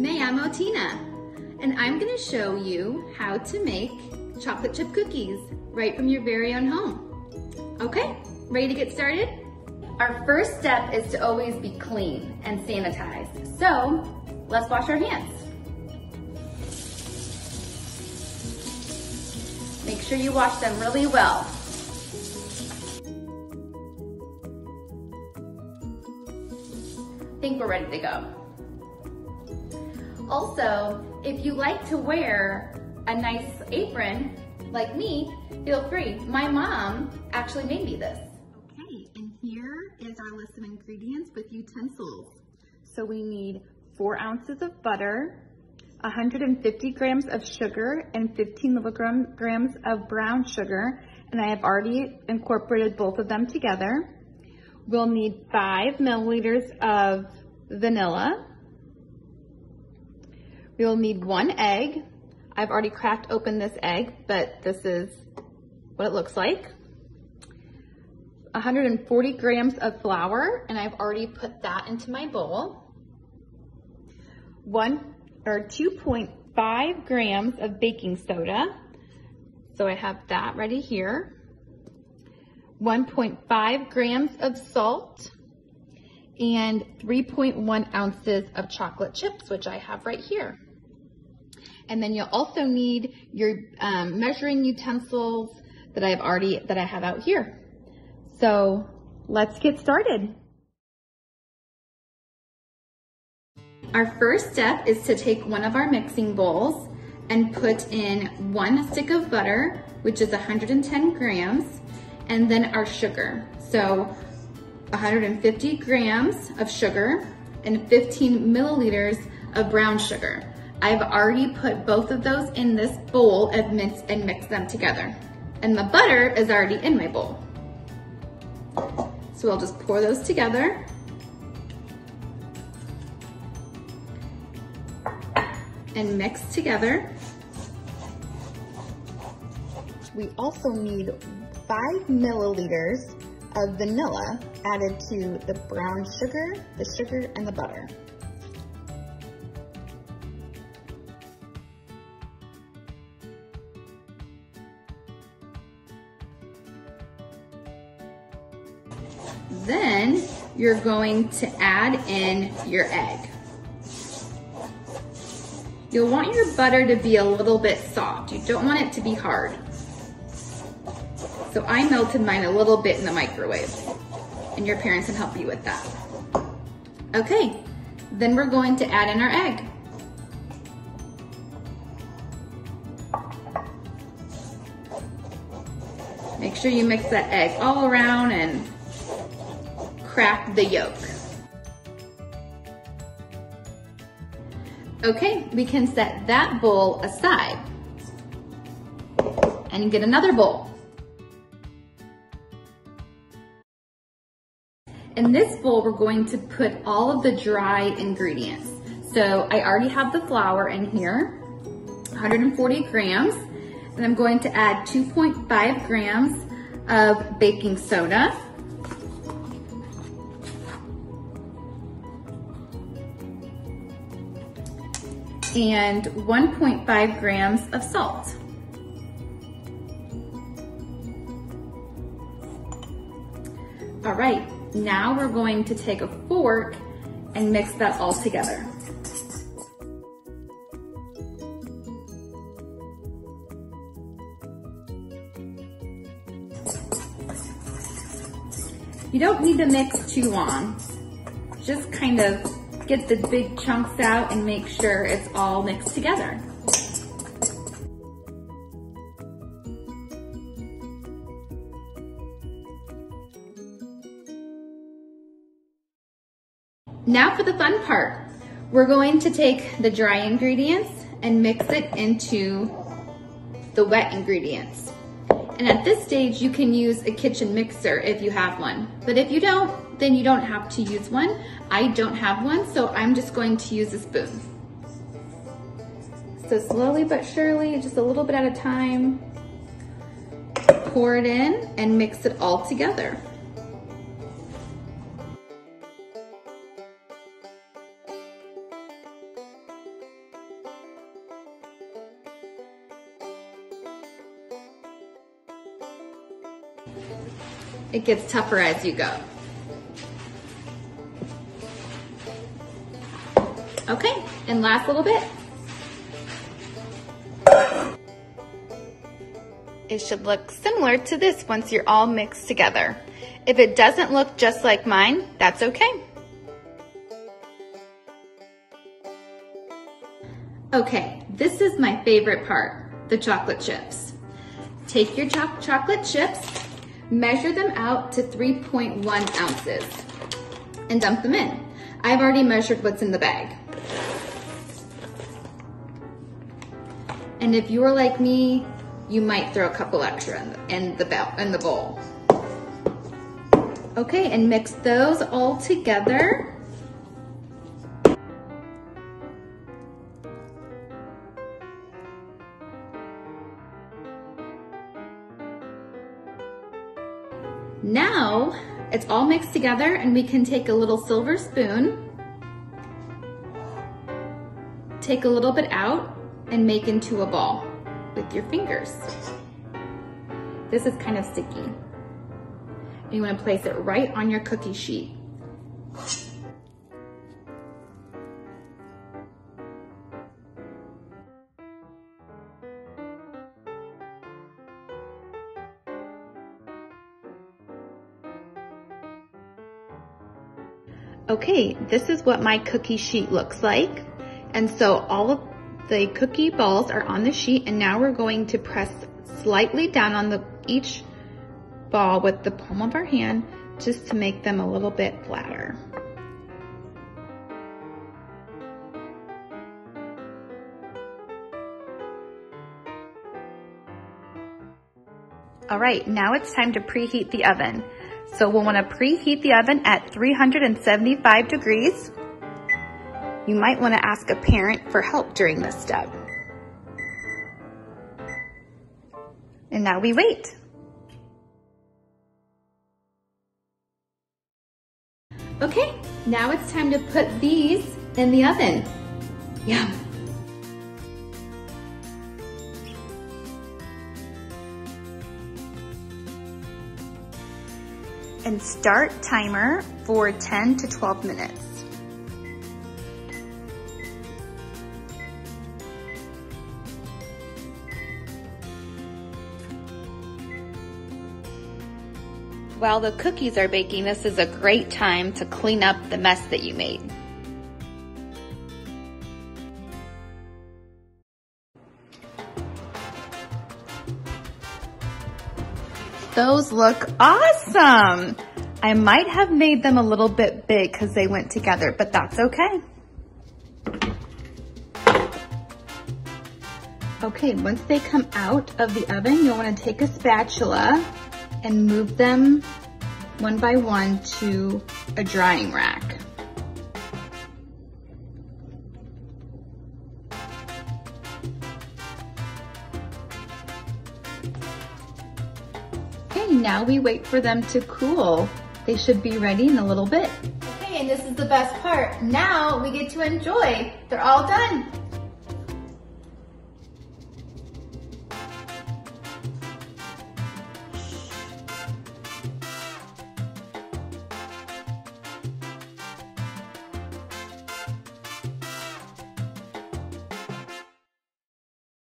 Me llamo Tina, and I'm gonna show you how to make chocolate chip cookies right from your very own home. Okay, ready to get started? Our first step is to always be clean and sanitized. So let's wash our hands. Make sure you wash them really well. I think we're ready to go. Also, if you like to wear a nice apron, like me, feel free. My mom actually made me this. Okay, and here is our list of ingredients with utensils. So we need four ounces of butter, 150 grams of sugar, and 15 milligrams of brown sugar. And I have already incorporated both of them together. We'll need five milliliters of vanilla. We'll need one egg. I've already cracked open this egg, but this is what it looks like. 140 grams of flour, and I've already put that into my bowl. One or 2.5 grams of baking soda. So I have that ready here. 1.5 grams of salt and 3.1 ounces of chocolate chips, which I have right here. And then you'll also need your um, measuring utensils that I've already, that I have out here. So let's get started. Our first step is to take one of our mixing bowls and put in one stick of butter, which is 110 grams, and then our sugar. So 150 grams of sugar and 15 milliliters of brown sugar. I've already put both of those in this bowl and mix, and mix them together. And the butter is already in my bowl. So I'll just pour those together. And mix together. We also need five milliliters of vanilla added to the brown sugar, the sugar, and the butter. Then you're going to add in your egg. You'll want your butter to be a little bit soft. You don't want it to be hard. So I melted mine a little bit in the microwave and your parents can help you with that. Okay, then we're going to add in our egg. Make sure you mix that egg all around and crack the yolk. Okay, we can set that bowl aside and get another bowl. In this bowl, we're going to put all of the dry ingredients. So I already have the flour in here, 140 grams, and I'm going to add 2.5 grams of baking soda, and 1.5 grams of salt. All right, now we're going to take a fork and mix that all together. You don't need to mix too long. Just kind of get the big chunks out and make sure it's all mixed together. Now for the fun part. We're going to take the dry ingredients and mix it into the wet ingredients. And at this stage, you can use a kitchen mixer if you have one. But if you don't, then you don't have to use one. I don't have one, so I'm just going to use a spoon. So slowly but surely, just a little bit at a time, pour it in and mix it all together. It gets tougher as you go. Okay, and last little bit. It should look similar to this once you're all mixed together. If it doesn't look just like mine, that's okay. Okay, this is my favorite part, the chocolate chips. Take your cho chocolate chips, measure them out to 3.1 ounces, and dump them in. I've already measured what's in the bag. And if you're like me, you might throw a couple extra in the, in the, in the bowl. Okay, and mix those all together. Now, it's all mixed together and we can take a little silver spoon, take a little bit out and make into a ball with your fingers. This is kind of sticky. And You wanna place it right on your cookie sheet. Okay, this is what my cookie sheet looks like. And so all of the cookie balls are on the sheet and now we're going to press slightly down on the each ball with the palm of our hand just to make them a little bit flatter. All right, now it's time to preheat the oven. So we'll wanna preheat the oven at 375 degrees. You might wanna ask a parent for help during this step. And now we wait. Okay, now it's time to put these in the oven. Yum. and start timer for 10 to 12 minutes. While the cookies are baking, this is a great time to clean up the mess that you made. Those look awesome. I might have made them a little bit big because they went together, but that's okay. Okay, once they come out of the oven, you'll wanna take a spatula and move them one by one to a drying rack. Okay, now we wait for them to cool. They should be ready in a little bit. Okay, and this is the best part. Now we get to enjoy. They're all done.